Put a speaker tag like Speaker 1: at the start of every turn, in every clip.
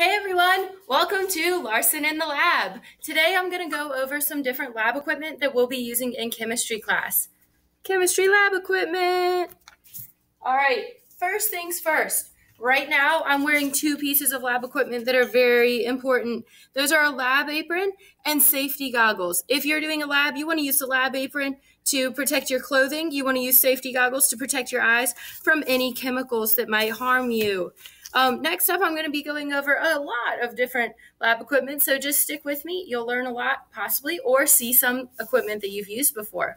Speaker 1: Hey everyone, welcome to Larson in the Lab. Today I'm going to go over some different lab equipment that we'll be using in chemistry class. Chemistry lab equipment. All right, first things first. Right now I'm wearing two pieces of lab equipment that are very important. Those are a lab apron and safety goggles. If you're doing a lab, you want to use the lab apron to protect your clothing. You want to use safety goggles to protect your eyes from any chemicals that might harm you. Um, next up, I'm going to be going over a lot of different lab equipment, so just stick with me. You'll learn a lot, possibly, or see some equipment that you've used before.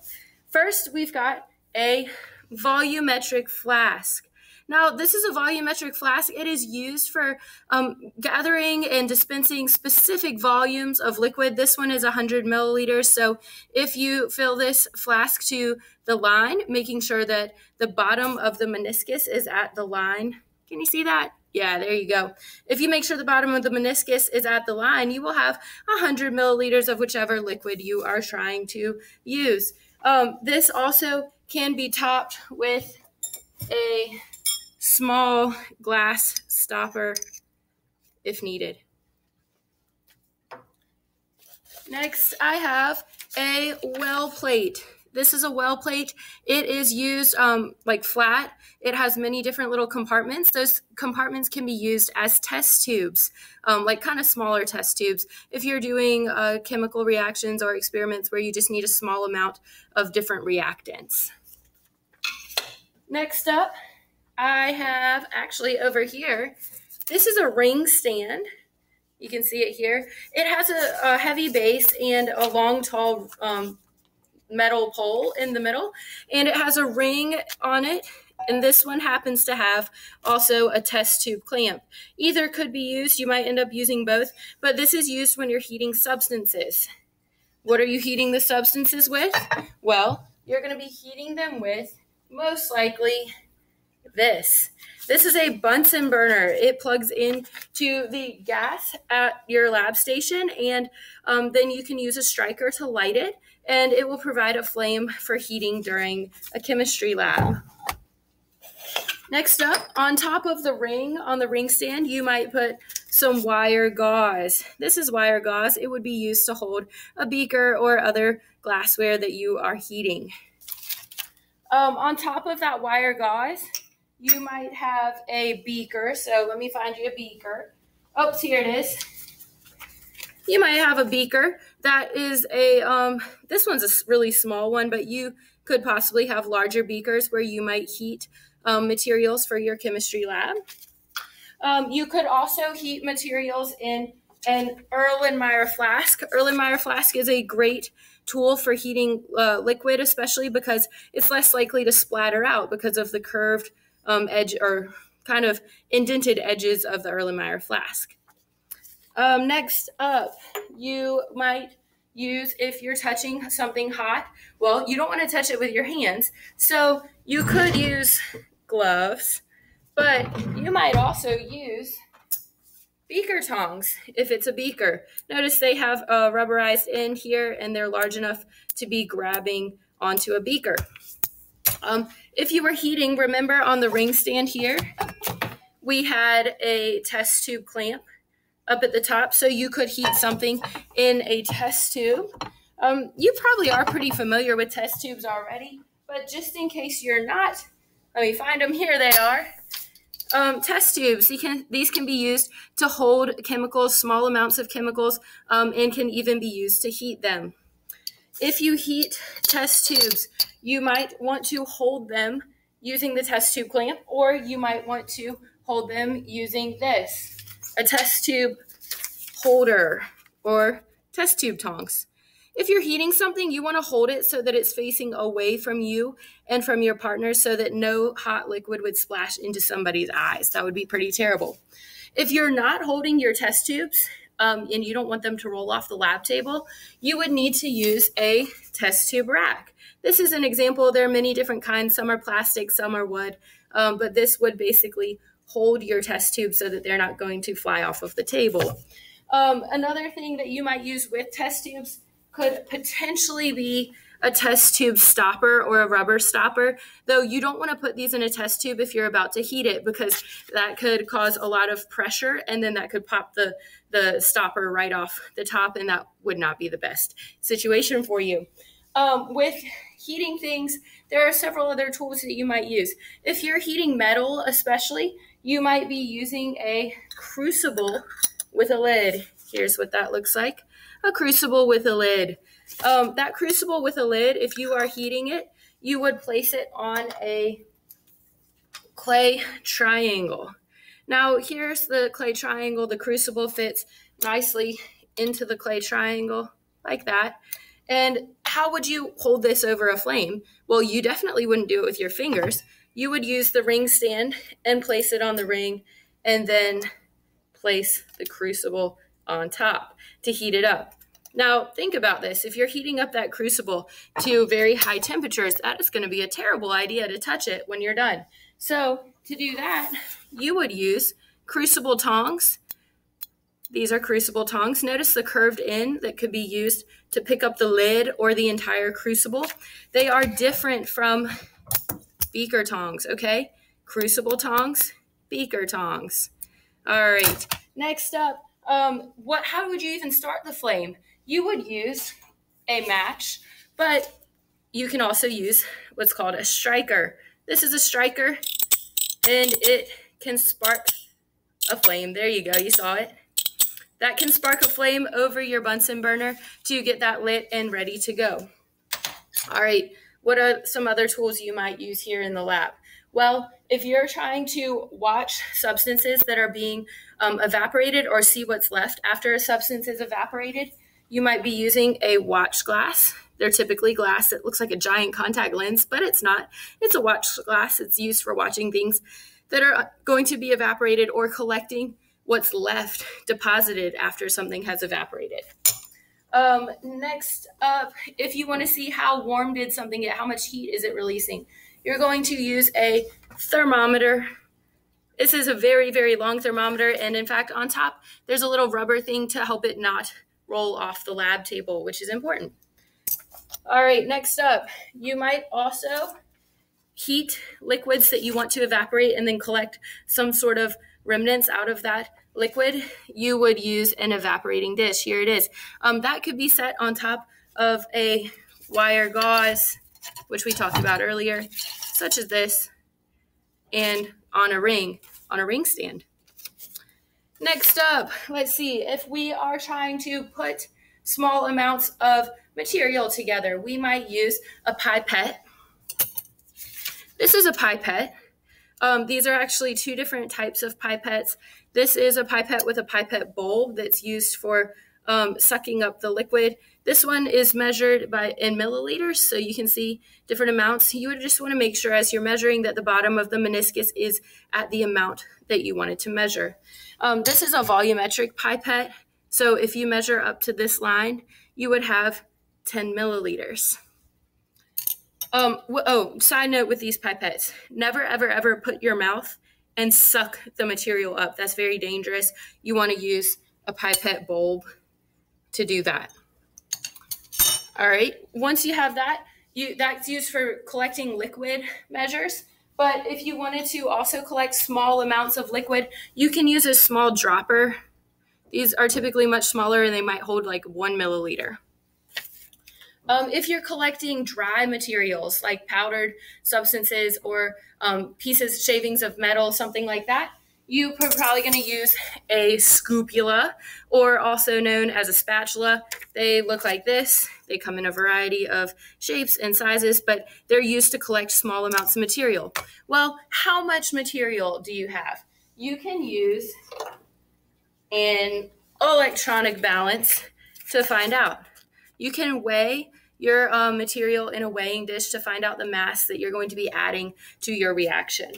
Speaker 1: First, we've got a volumetric flask. Now, this is a volumetric flask. It is used for um, gathering and dispensing specific volumes of liquid. This one is 100 milliliters. So if you fill this flask to the line, making sure that the bottom of the meniscus is at the line. Can you see that? Yeah, there you go. If you make sure the bottom of the meniscus is at the line, you will have 100 milliliters of whichever liquid you are trying to use. Um, this also can be topped with a small glass stopper if needed. Next, I have a well plate. This is a well plate. It is used um, like flat. It has many different little compartments. Those compartments can be used as test tubes, um, like kind of smaller test tubes. If you're doing uh, chemical reactions or experiments where you just need a small amount of different reactants. Next up, I have actually over here, this is a ring stand. You can see it here. It has a, a heavy base and a long, tall um, metal pole in the middle, and it has a ring on it. And this one happens to have also a test tube clamp. Either could be used, you might end up using both, but this is used when you're heating substances. What are you heating the substances with? Well, you're going to be heating them with most likely this. This is a Bunsen burner. It plugs in to the gas at your lab station, and um, then you can use a striker to light it and it will provide a flame for heating during a chemistry lab. Next up, on top of the ring, on the ring stand, you might put some wire gauze. This is wire gauze. It would be used to hold a beaker or other glassware that you are heating. Um, on top of that wire gauze, you might have a beaker. So let me find you a beaker. Oops, here it is you might have a beaker that is a um, this one's a really small one but you could possibly have larger beakers where you might heat um, materials for your chemistry lab um, you could also heat materials in an erlenmeyer flask erlenmeyer flask is a great tool for heating uh, liquid especially because it's less likely to splatter out because of the curved um, edge or kind of indented edges of the erlenmeyer flask um, next up, you might use if you're touching something hot. Well, you don't want to touch it with your hands, so you could use gloves, but you might also use beaker tongs if it's a beaker. Notice they have a rubberized end here and they're large enough to be grabbing onto a beaker. Um, if you were heating, remember on the ring stand here, we had a test tube clamp up at the top so you could heat something in a test tube. Um, you probably are pretty familiar with test tubes already, but just in case you're not, let me find them. Here they are. Um, test tubes. Can, these can be used to hold chemicals, small amounts of chemicals, um, and can even be used to heat them. If you heat test tubes, you might want to hold them using the test tube clamp, or you might want to hold them using this a test tube holder or test tube tongs. If you're heating something, you want to hold it so that it's facing away from you and from your partner so that no hot liquid would splash into somebody's eyes. That would be pretty terrible. If you're not holding your test tubes um, and you don't want them to roll off the lab table, you would need to use a test tube rack. This is an example. There are many different kinds. Some are plastic, some are wood, um, but this would basically hold your test tubes so that they're not going to fly off of the table. Um, another thing that you might use with test tubes could potentially be a test tube stopper or a rubber stopper, though you don't want to put these in a test tube if you're about to heat it because that could cause a lot of pressure and then that could pop the, the stopper right off the top and that would not be the best situation for you. Um, with heating things, there are several other tools that you might use. If you're heating metal, especially, you might be using a crucible with a lid. Here's what that looks like a crucible with a lid. Um, that crucible with a lid, if you are heating it, you would place it on a clay triangle. Now, here's the clay triangle. The crucible fits nicely into the clay triangle like that. And how would you hold this over a flame? Well, you definitely wouldn't do it with your fingers. You would use the ring stand and place it on the ring and then place the crucible on top to heat it up. Now, think about this. If you're heating up that crucible to very high temperatures, that is going to be a terrible idea to touch it when you're done. So, to do that, you would use crucible tongs. These are crucible tongs. Notice the curved end that could be used to pick up the lid or the entire crucible. They are different from beaker tongs, okay? Crucible tongs, beaker tongs. All right, next up, um, what? how would you even start the flame? You would use a match, but you can also use what's called a striker. This is a striker, and it can spark a flame. There you go, you saw it. That can spark a flame over your Bunsen burner to get that lit and ready to go. All right, what are some other tools you might use here in the lab? Well, if you're trying to watch substances that are being um, evaporated or see what's left after a substance is evaporated, you might be using a watch glass. They're typically glass that looks like a giant contact lens, but it's not. It's a watch glass. It's used for watching things that are going to be evaporated or collecting what's left deposited after something has evaporated. Um, next up, if you want to see how warm did something get, how much heat is it releasing, you're going to use a thermometer. This is a very, very long thermometer, and in fact, on top, there's a little rubber thing to help it not roll off the lab table, which is important. All right, next up, you might also heat liquids that you want to evaporate and then collect some sort of remnants out of that liquid. You would use an evaporating dish. Here it is. Um, that could be set on top of a wire gauze, which we talked about earlier, such as this, and on a ring, on a ring stand. Next up, let's see, if we are trying to put small amounts of material together, we might use a pipette. This is a pipette. Um, these are actually two different types of pipettes. This is a pipette with a pipette bulb that's used for um, sucking up the liquid. This one is measured by in milliliters, so you can see different amounts. You would just want to make sure as you're measuring that the bottom of the meniscus is at the amount that you wanted to measure. Um, this is a volumetric pipette, so if you measure up to this line, you would have 10 milliliters. Um, oh, side note with these pipettes, never ever ever put your mouth and suck the material up. That's very dangerous. You want to use a pipette bulb to do that. All right. Once you have that, you that's used for collecting liquid measures. But if you wanted to also collect small amounts of liquid, you can use a small dropper. These are typically much smaller and they might hold like one milliliter. Um, if you're collecting dry materials like powdered substances or um, pieces, shavings of metal, something like that, you are probably going to use a scoopula or also known as a spatula. They look like this. They come in a variety of shapes and sizes, but they're used to collect small amounts of material. Well, how much material do you have? You can use an electronic balance to find out. You can weigh your uh, material in a weighing dish to find out the mass that you're going to be adding to your reaction.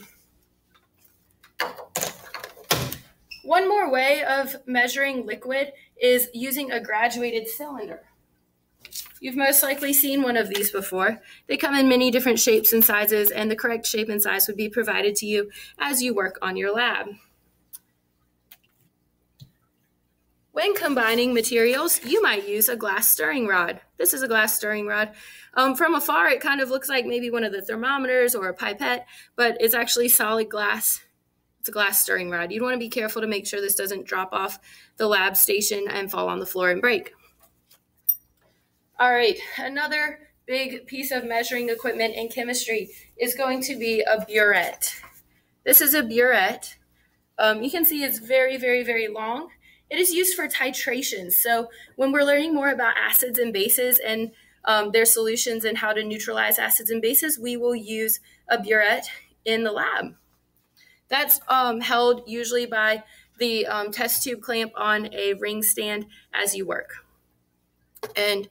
Speaker 1: One more way of measuring liquid is using a graduated cylinder. You've most likely seen one of these before. They come in many different shapes and sizes, and the correct shape and size would be provided to you as you work on your lab. When combining materials, you might use a glass stirring rod. This is a glass stirring rod. Um, from afar, it kind of looks like maybe one of the thermometers or a pipette, but it's actually solid glass. It's a glass stirring rod. You'd want to be careful to make sure this doesn't drop off the lab station and fall on the floor and break. All right, another big piece of measuring equipment in chemistry is going to be a burette. This is a burette. Um, you can see it's very, very, very long. It is used for titration. So when we're learning more about acids and bases and um, their solutions and how to neutralize acids and bases, we will use a burette in the lab. That's um, held usually by the um, test tube clamp on a ring stand as you work. And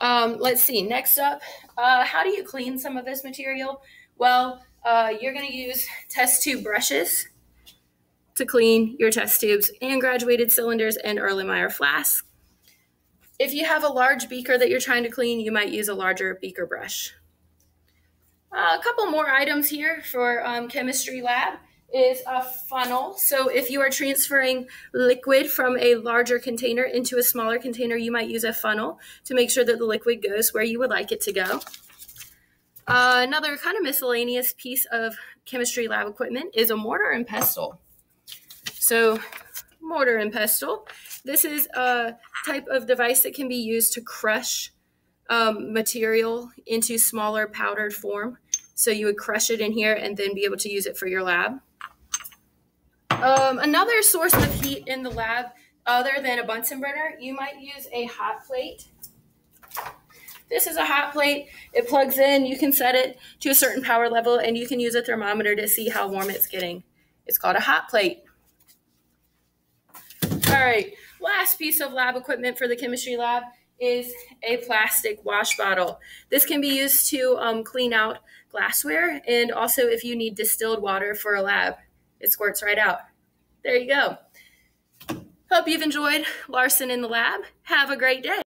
Speaker 1: um, let's see, next up, uh, how do you clean some of this material? Well, uh, you're going to use test tube brushes to clean your test tubes and graduated cylinders and Erlenmeyer flasks. If you have a large beaker that you're trying to clean, you might use a larger beaker brush. Uh, a couple more items here for um, chemistry lab is a funnel. So if you are transferring liquid from a larger container into a smaller container, you might use a funnel to make sure that the liquid goes where you would like it to go. Uh, another kind of miscellaneous piece of chemistry lab equipment is a mortar and pestle. So mortar and pestle. This is a type of device that can be used to crush um, material into smaller powdered form. So you would crush it in here and then be able to use it for your lab. Um, another source of heat in the lab, other than a Bunsen burner, you might use a hot plate. This is a hot plate. It plugs in. You can set it to a certain power level, and you can use a thermometer to see how warm it's getting. It's called a hot plate. All right, last piece of lab equipment for the chemistry lab is a plastic wash bottle. This can be used to um, clean out glassware and also if you need distilled water for a lab it squirts right out. There you go. Hope you've enjoyed Larson in the Lab. Have a great day.